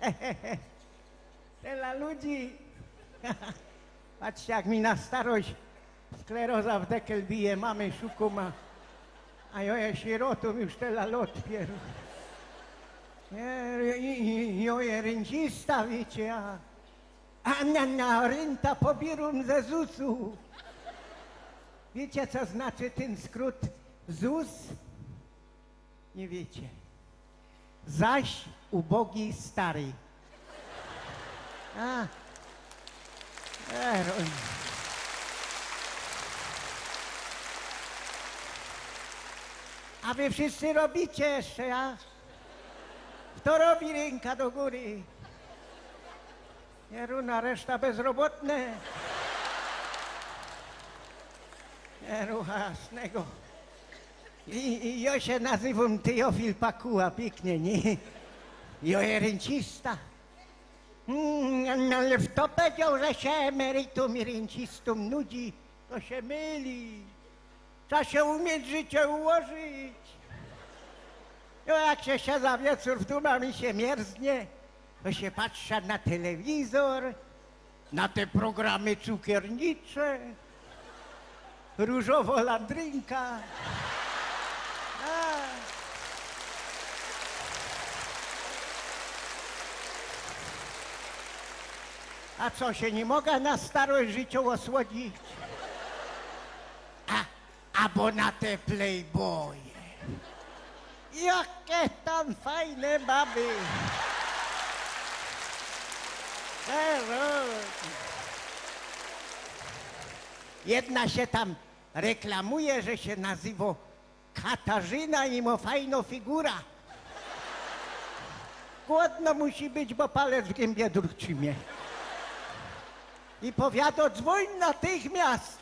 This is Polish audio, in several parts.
Tyle ludzi. Patrzcie, jak mi na starość skleroza w dekel bije, mamy szuku ma. A ja sierotą już tyle lat pieru. Ja- i- i- Ja je ręcista, wiecie, a, a na, na rynta pobieram ze ZUS-u. Wiecie, co znaczy ten skrót ZUS? Nie wiecie. Zaś ubogi stary. A. Eron. A wy wszyscy robicie jeszcze, ja? Kto robi ręka do góry? Jeruna, reszta bezrobotne. Jerucha jasnego. I, I ja się nazywam Teofil Pakuła, pięknie, nie? Ja rencista. Mm, no ale kto powiedział, że się emerytum i rencistum nudzi, to się myli. Trzeba się umieć życie ułożyć. No jak się siada wieczór w a mi się mierznie, to się patrzy na telewizor, na te programy cukiernicze, różowo landrynka. A. Co, się nie mogę na starość życiu osłodzić? A, albo na te playboye. Jakie tam fajne baby. Jedna się tam reklamuje, że się nazywa Katarzyna i ma fajną figura. Głodno musi być, bo palec w gębie durczymie. I powiado, dzwoń natychmiast.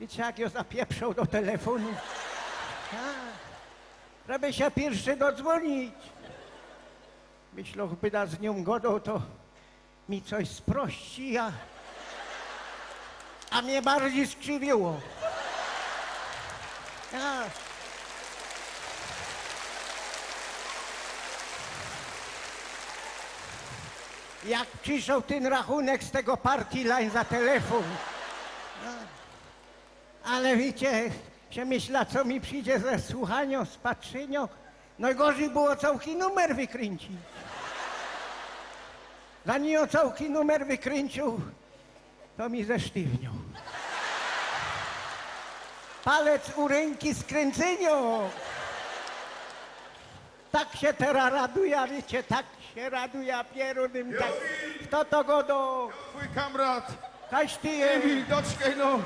Wiecie, jak ją zapieprzą do telefonu? A, żeby się pierwszy dodzwonić. Myślał, by da z nią godą, to mi coś sprości, a, a mnie bardziej skrzywiło. A. Jak przyszedł ten rachunek z tego partii line za telefon. A. Ale wiecie, się myśla, co mi przyjdzie ze słuchania, z patrzenia. Najgorzej było całki numer wykręcić. Zanim całki numer wykręcił, to mi zesztywniał. Palec u ręki skręceniu. Tak się teraz raduje, wiecie, tak się raduje pierunym, tak. Kto to godo? Twój kamrat, Kaś ty je, Emil, doczkaj no.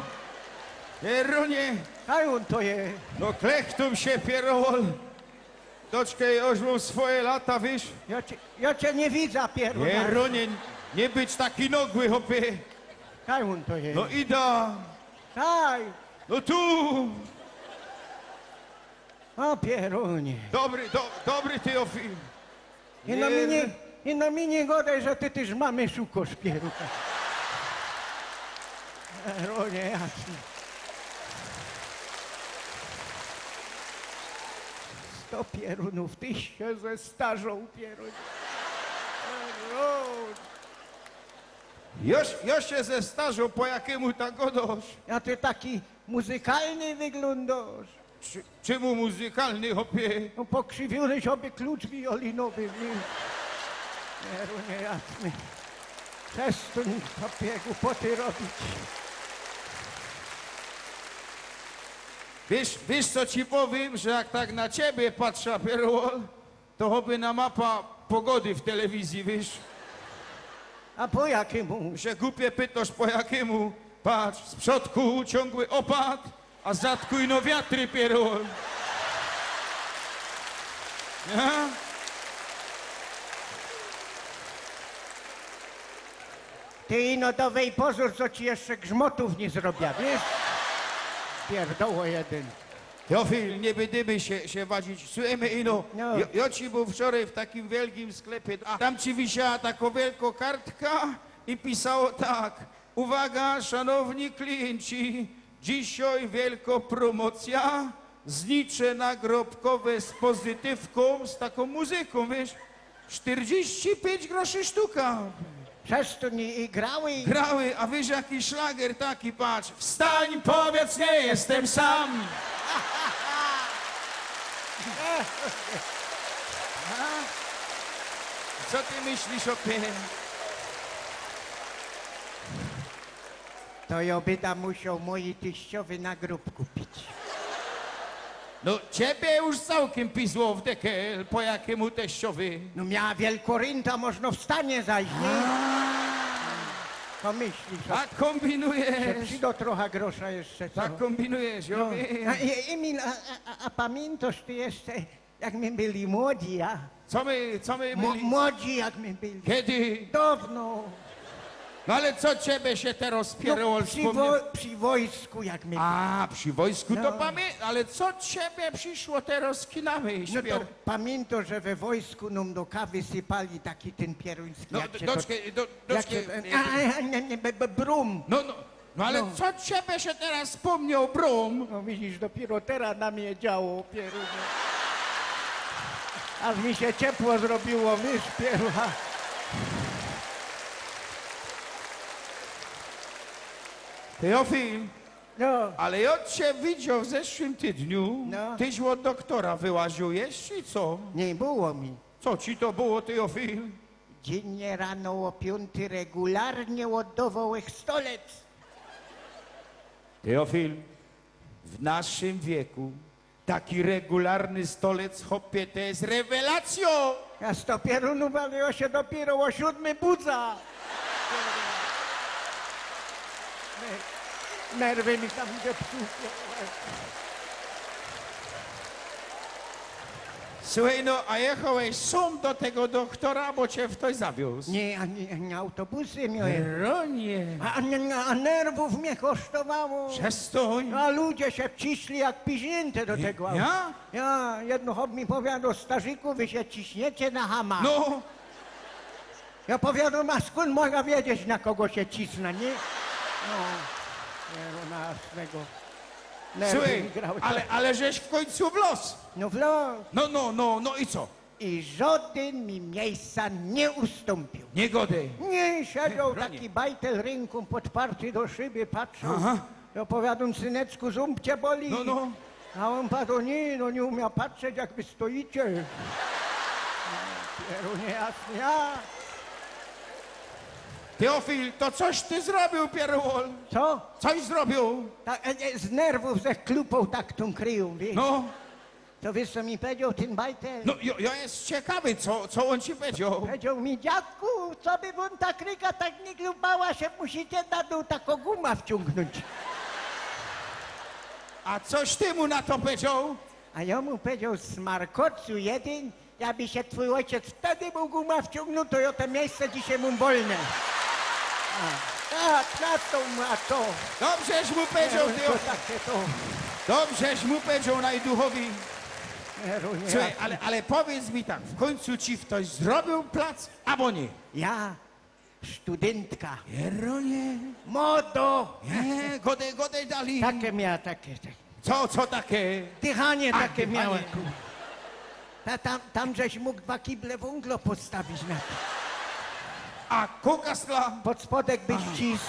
Jerunie, kaj on to je. no klechtum się pierol. Doczkaj, mam swoje lata, wiesz? Ja cię, ja cię nie widzę, pierun. Jerunie, nie być taki nogły, hopie. Kaj on to je. No ida, Kaj. No tu. O, pierunie. Dobry, do, dobry Teofil. I no mi nie, i no mi nie godaj, że ty też mamy szukosz, pieruka. Pierunie, jasne. Sto pierunów, tyś się zestarzą, pierun. Pierun. Już, już się zestarzał, po jakiemu tak godosz. A ty taki muzykalny wyglądasz. Czy, czemu muzykalny, hopie? No pokrzywiony sobie klucz wiolinowy. nie? Pierunie, jasny. Przestań papie głupoty robić. Wiesz, wiesz co ci powiem, że jak tak na ciebie patrzę, Pierol, to choby na mapa pogody w telewizji, wiesz? A po jakiemu? Że głupie pytasz po jakiemu? Patrz, z przodku ciągły opad, a z zadku ino wiatry, Pierol. Ja? Ty no dowej pozór, co ci jeszcze grzmotów nie zrobię, wiesz? Pierdoło jeden. Teofil, nie będziemy się, się wadzić. Słuchajmy, ino, No. ja, ja ci był wczoraj w takim wielkim sklepie, a tam ci wisiała taka wielka kartka i pisało tak. Uwaga, szanowni klienci, dzisiaj wielka promocja, znicze nagrobkowe z pozytywką, z taką muzyką, wiesz? 45 groszy sztuka. Przez to nie i grały. Grały, a wiesz jaki szlagier taki, patrz. Wstań, powiedz, nie jestem sam. Co ty myślisz o tym? To ja byda musiał teściowy na grób kupić. No ciebie już całkiem pisło w dekel, po jakiemu teściowy. No miała wielkorynta, można w stanie zajść, nie? Pomyślisz, że Tak kombinujesz. przydo trochę grosza jeszcze, co? Tak kombinujesz, No. jo. A, i- Emil, a, a, a pamiętasz ty jeszcze, jak my byli młodzi, a? Co my, co my byli? młodzi jak my byli. Kiedy? Dawno. No ale co ciebie się teraz pierol No, przy, wo, przy wojsku jak my A, przy wojsku to No. pamiętam, ale co ciebie przyszło teraz myśl? No to pamiętasz, że we wojsku nam do kawy sypali taki ten pieruński. No, doczkę, do, to, doczkę, nie, b, brum. no, no, no ale No. co ciebie się teraz wspomniał, brum? No widzisz, dopiero teraz na mnie działo, pierunie. Aż mi się ciepło zrobiło, wiesz, pierucha. Teofil, No, ale ja cię widział w zeszłym tygodniu, No. tyś od doktora wyłaził jeszcze, co? nie było mi. Co ci to było, Teofil? Dziennie rano o piąty regularnie oddawał ich stolec. Teofil, w naszym wieku taki regularny stolec hopie to jest rewelacją. Ja z to pierunu, ale ja się dopiero o siódmy budza. Nerwy mi tam zepsuły. Słuchaj, no, a jechałeś sam do tego doktora, bo cię ktoś zawiózł. Nie, a nie, nie autobusy miałem. Ronie. A, a, a nerwów mnie kosztowało. Przestań. A ludzie się wciśli jak piźnięte do tego auta. Ja? Ja, jedno hop mi powiadał, starzyku, wy się ciśniecie na hama. No, Ja powiadam, a skąd mogę wiedzieć, na kogo się cisnę, nie? No, nie, no, na. Nerwy słuchaj, mi grały. ale, ale żeś w końcu w los. No w los. No, no, no, no i co? I żaden mi miejsca nie ustąpił. Nie godej. Nie, siedział Branie. taki bajtel ręką podparty do szyby, patrzył. Aha. Ja powiadam, syneczku, ząb cię boli. No, no. A on padł, nie, no nie umiał patrzeć, jak wy stoicie. Pieru niejasny, ja. Teofil, to coś ty zrobił, Pierol. Co? Coś zrobił. Ta, e, e, z nerwów ze klupą tak tą kryją, wiesz? No, To wiesz, co mi powiedział ten bajtel? no, ja, ja jest ciekawy, co, co on ci powiedział. Powiedział mi, dziadku, co by wam ta kryka tak nie glubała się, musicie na dół taką guma wciągnąć. A coś ty mu na to powiedział? A ja mu powiedział, smarkocu jeden, jakby się twój ojciec wtedy był guma wciągnął, to ja to miejsce dzisiaj mu wolne. A, tak, na to ma to. Dobrześ mu powiedział, to Teofil. takie to. Dobrześ mu powiedział najduchowi. Nie, Słuchaj, ale, ale powiedz mi tak, w końcu ci ktoś zrobił plac, albo nie? Ja, studentka, Jeronie. modo, Nie, godej, godej dali. takie miała, takie, takie. Co, co takie? Dychanie A, takie dychanie. miała. Ta, tam, tam żeś mógł dwa kible węglo postawić na to. A kukasla? Pod spodek byś cis.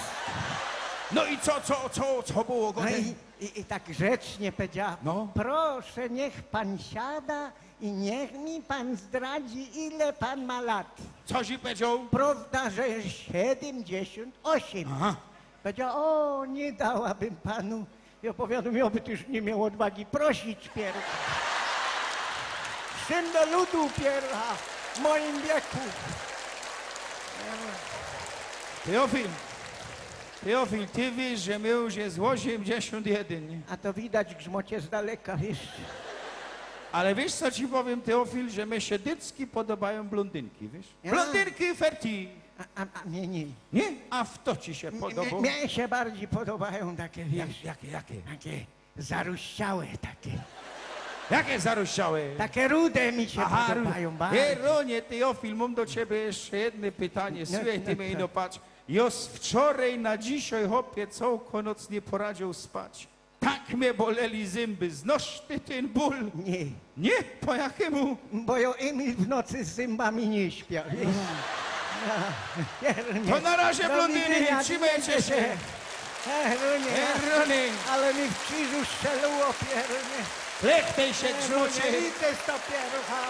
No i co, co, co, co było No i, i, i tak grzecznie powiedziała, No. proszę, niech pan siada i niech mi pan zdradzi, ile pan ma lat. Co ci powiedział? Prawda, że 78. Aha. Powiedziała, o, nie dałabym panu. I opowiadam, ja by już nie miał odwagi prosić pierw. Syn do ludu pierwa w moim wieku. Teofil, Teofil, ty wiesz, że my już jest 81, nie? A to widać grzmocie z daleka, wiesz. Ale wiesz, co ci powiem, Teofil, że my się dycki podobają blondynki, wiesz? Ja. Blondynki ferti. A, a, a mnie nie. Nie? A w to ci się podoba? mnie się bardziej podobają takie, wiesz, Jak, jakie, jakie? takie zaruściałe takie. Jakie zarościałe? Takie rude mi się podobają bardzo. Jeronie, Teofil, mam do ciebie jeszcze jedno pytanie. Słuchaj, ty no, mnie no patrz. Jos wczoraj na dzisiaj, hopie, całą noc nie poradził spać. Tak mnie boleli zęby. Znosz ty ten ból. Nie, Nie, po jakiemu? bo ja Emil w nocy z zębami nie śpiał. No. To na razie, blondyny, trzymajcie się. Erunie, Erunie. ale mi w krzyżu szczeluło, piernie. Lech tej się Erunie, grzmocie. idę z to pierucha.